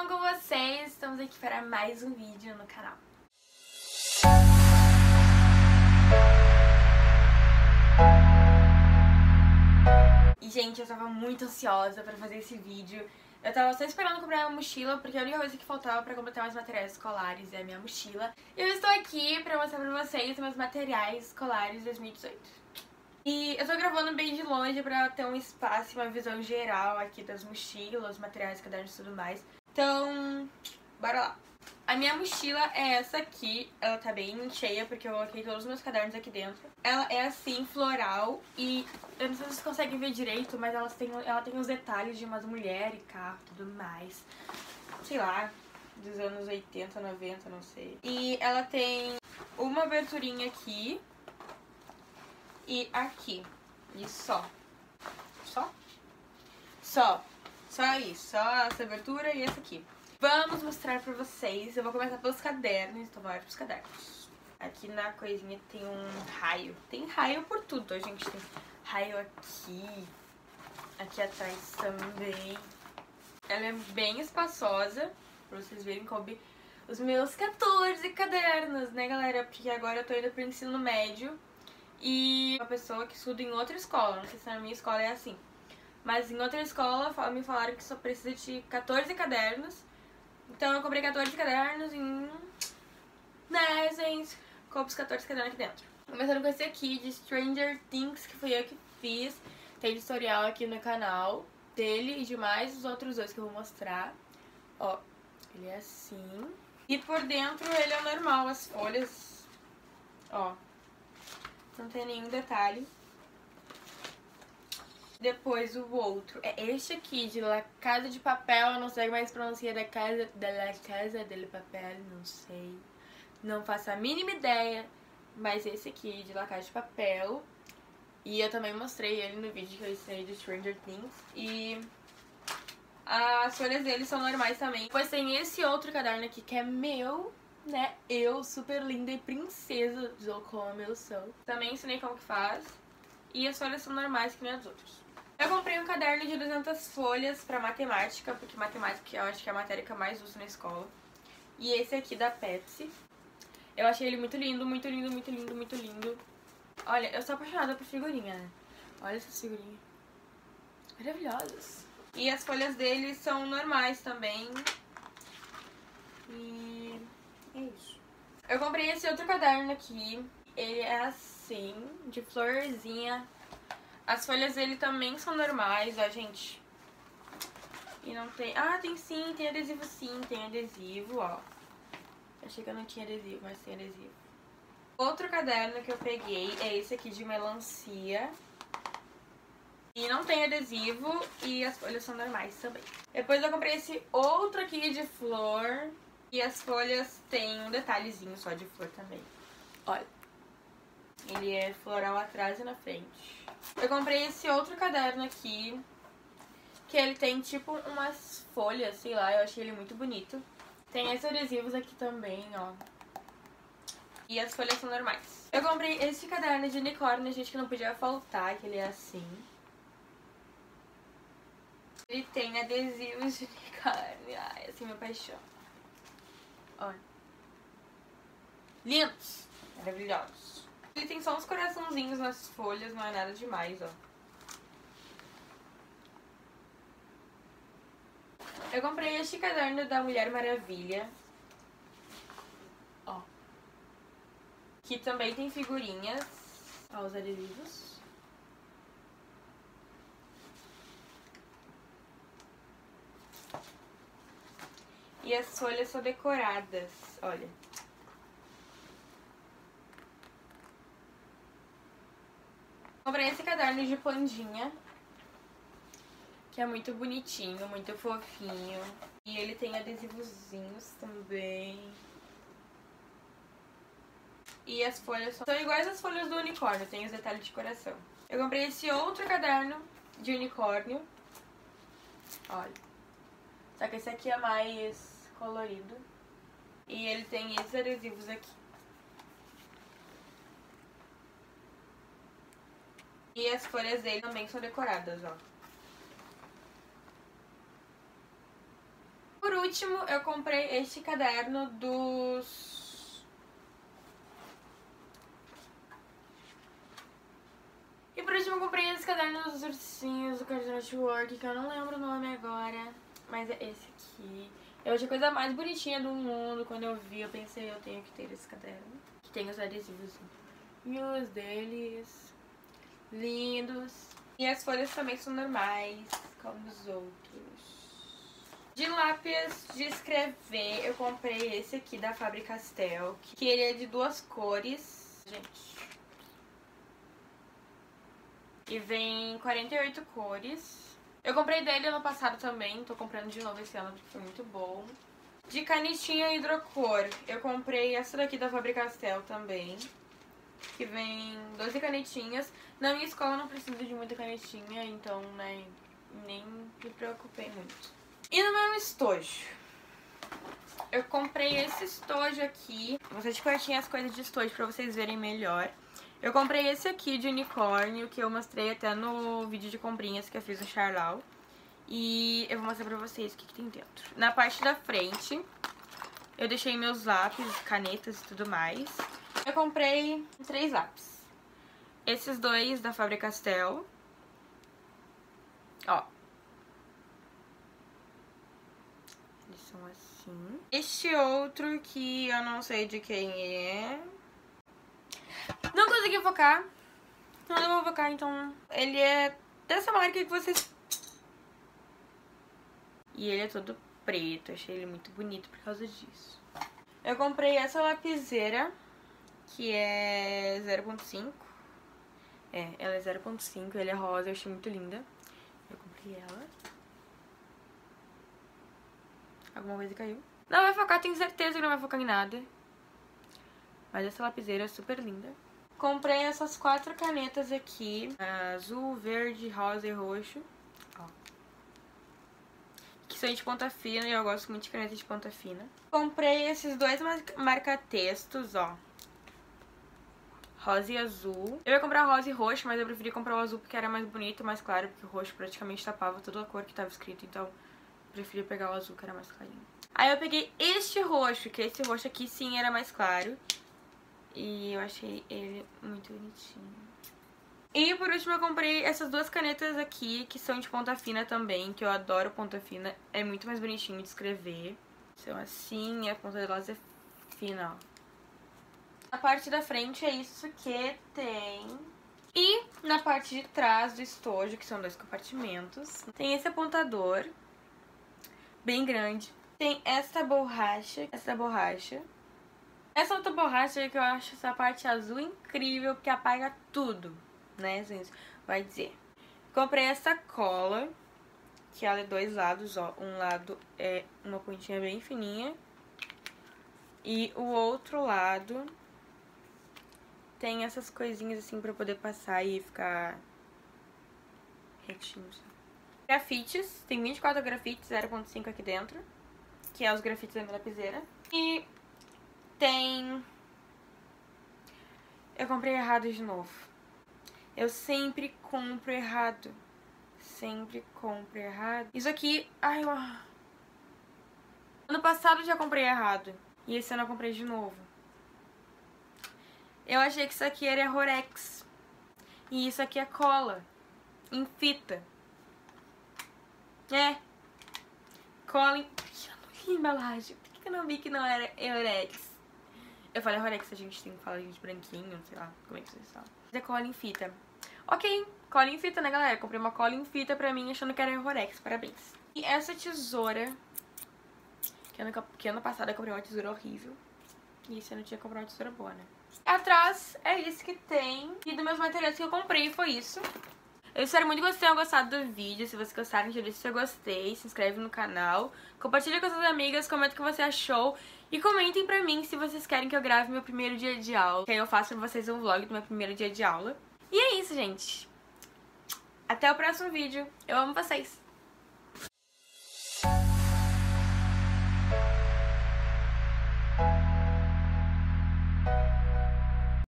bom com vocês? Estamos aqui para mais um vídeo no canal. E, gente, eu tava muito ansiosa pra fazer esse vídeo. Eu tava só esperando comprar uma mochila, porque a única coisa que faltava pra completar meus materiais escolares é a minha mochila. E eu estou aqui pra mostrar pra vocês meus materiais escolares 2018. E eu tô gravando bem de longe pra ter um espaço uma visão geral aqui das mochilas, materiais, cadernos e tudo mais. Então, bora lá. A minha mochila é essa aqui, ela tá bem cheia porque eu coloquei todos os meus cadernos aqui dentro. Ela é assim, floral, e eu não sei se vocês conseguem ver direito, mas ela tem, ela tem os detalhes de umas mulheres, carro tudo mais. Sei lá, dos anos 80, 90, não sei. E ela tem uma aberturinha aqui e aqui. E só. Só? Só. Só isso. Só essa abertura e essa aqui. Vamos mostrar pra vocês. Eu vou começar pelos cadernos, então bora pros cadernos. Aqui na coisinha tem um raio. Tem raio por tudo, gente. Tem raio aqui. Aqui atrás também. Ela é bem espaçosa, pra vocês verem como os meus 14 cadernos, né, galera? Porque agora eu tô indo pro ensino médio. E uma pessoa que estuda em outra escola. Não sei se na minha escola é assim. Mas em outra escola me falaram que só precisa de 14 cadernos então eu comprei 14 cadernos em... Né, gente? Compro os 14 cadernos aqui dentro. Começando com esse aqui de Stranger Things, que foi eu que fiz. Tem tutorial aqui no canal dele e de mais os outros dois que eu vou mostrar. Ó, ele é assim. E por dentro ele é normal, as folhas, ó, não tem nenhum detalhe. Depois o outro é este aqui, de La Casa de Papel, eu não sei mais pronunciar da Casa, da La Casa de Papel, não sei. Não faço a mínima ideia, mas esse aqui de La Casa de Papel. E eu também mostrei ele no vídeo que eu ensinei de Stranger Things. E as folhas dele são normais também. Depois tem esse outro caderno aqui que é meu, né? Eu, super linda e princesa, como eu sou. Também ensinei como que faz. E as folhas são normais que nem as outras. Eu comprei um caderno de 200 folhas pra matemática, porque matemática eu acho que é a matéria que eu mais uso na escola. E esse aqui da Pepsi. Eu achei ele muito lindo, muito lindo, muito lindo, muito lindo. Olha, eu sou apaixonada por figurinha, né? Olha essas figurinhas. Maravilhosas. E as folhas dele são normais também. E é isso. Eu comprei esse outro caderno aqui. Ele é assim, de florzinha as folhas dele também são normais, ó, gente. E não tem... Ah, tem sim, tem adesivo sim, tem adesivo, ó. Achei que eu não tinha adesivo, mas tem adesivo. Outro caderno que eu peguei é esse aqui de melancia. E não tem adesivo e as folhas são normais também. Depois eu comprei esse outro aqui de flor. E as folhas têm um detalhezinho só de flor também. Olha. Ele é floral atrás e na frente. Eu comprei esse outro caderno aqui, que ele tem tipo umas folhas, sei lá, eu achei ele muito bonito. Tem esses adesivos aqui também, ó. E as folhas são normais. Eu comprei esse caderno de unicórnio, gente, que não podia faltar, que ele é assim. Ele tem adesivos de unicórnio. Ai, assim, meu paixão. Olha. Lindos! Maravilhosos. Ele tem só uns coraçãozinhos nas folhas, não é nada demais, ó. Eu comprei este caderno da Mulher Maravilha. Ó. Que também tem figurinhas. Ó, os adesivos. E as folhas são decoradas, olha. Comprei esse caderno de pandinha, que é muito bonitinho, muito fofinho. E ele tem adesivozinhos também. E as folhas são iguais às folhas do unicórnio, tem os detalhes de coração. Eu comprei esse outro caderno de unicórnio. Olha. Só que esse aqui é mais colorido. E ele tem esses adesivos aqui. E as folhas dele também são decoradas, ó. Por último, eu comprei este caderno dos... E por último, eu comprei esse caderno dos ursinhos do Cartoon Network, que eu não lembro o nome agora, mas é esse aqui. Eu achei a coisa mais bonitinha do mundo. Quando eu vi, eu pensei, eu tenho que ter esse caderno. Que tem os adesivos os deles. Lindos. E as folhas também são normais, como os outros. De lápis de escrever, eu comprei esse aqui da Faber-Castell, que ele é de duas cores. Gente. E vem 48 cores. Eu comprei dele ano passado também, tô comprando de novo esse ano porque foi muito bom. De canetinha hidrocor, eu comprei essa daqui da Faber-Castell também. Que vem 12 canetinhas. Na minha escola não preciso de muita canetinha, então, né, nem me preocupei muito. E no meu estojo? Eu comprei esse estojo aqui. Vou de pertinho as coisas de estojo pra vocês verem melhor. Eu comprei esse aqui de unicórnio, que eu mostrei até no vídeo de comprinhas que eu fiz no Charlau. E eu vou mostrar pra vocês o que, que tem dentro. Na parte da frente, eu deixei meus lápis, canetas e tudo mais. Eu comprei três lápis. Esses dois da Faber-Castell. Ó. Eles são assim. Este outro que eu não sei de quem é. Não consegui focar. Não vou focar, então... Ele é dessa marca que vocês... E ele é todo preto. Achei ele muito bonito por causa disso. Eu comprei essa lapiseira, que é 0.5. É, ela é 0.5, ele é rosa, eu achei muito linda. Eu comprei ela. Alguma coisa caiu. Não vai focar, tenho certeza que não vai focar em nada. Mas essa lapiseira é super linda. Comprei essas quatro canetas aqui. Azul, verde, rosa e roxo. Ó. Que são de ponta fina e eu gosto muito de caneta de ponta fina. Comprei esses dois marca-textos, ó. Rosa e azul. Eu ia comprar rosa e roxo, mas eu preferi comprar o azul porque era mais bonito, mais claro. Porque o roxo praticamente tapava toda a cor que tava escrito. Então, preferi pegar o azul, que era mais clarinho. Aí eu peguei este roxo, que esse roxo aqui sim era mais claro. E eu achei ele muito bonitinho. E por último eu comprei essas duas canetas aqui, que são de ponta fina também, que eu adoro ponta fina. É muito mais bonitinho de escrever. São assim, e a ponta delas é fina, ó. Na parte da frente é isso que tem. E na parte de trás do estojo, que são dois compartimentos, tem esse apontador, bem grande. Tem essa borracha, essa borracha, essa outra borracha que eu acho essa parte azul incrível, que apaga tudo, né, gente? Vai dizer. Comprei essa cola, que ela é dois lados, ó. Um lado é uma pontinha bem fininha. E o outro lado tem essas coisinhas assim pra poder passar e ficar retinho? Grafites, tem 24 grafites, 0.5 aqui dentro, que é os grafites da minha lapiseira. E tem... Eu comprei errado de novo. Eu sempre compro errado. Sempre compro errado. Isso aqui... Ai, eu... Ano passado eu já comprei errado. E esse ano eu comprei de novo. Eu achei que isso aqui era Rorex. E isso aqui é cola. Em fita. É. Cola em... Eu não a embalagem. Por que eu não vi que não era Eurex? Eu falei Rolex, a gente tem que falar de branquinho, sei lá, como é que vocês falam. É cola em fita. Ok, cola em fita, né, galera? Comprei uma cola em fita pra mim, achando que era Rolex, parabéns. E essa tesoura, que ano, que ano passado eu comprei uma tesoura horrível. E esse ano eu tinha comprado uma tesoura boa, né? Atrás é isso que tem. E dos meus materiais que eu comprei foi isso. Eu espero muito que vocês tenham gostado do vídeo. Se vocês gostaram, já deixa seu gostei, se inscreve no canal, compartilha com suas amigas, comenta o que você achou e comentem pra mim se vocês querem que eu grave meu primeiro dia de aula, que aí eu faço pra vocês um vlog do meu primeiro dia de aula. E é isso, gente. Até o próximo vídeo. Eu amo vocês.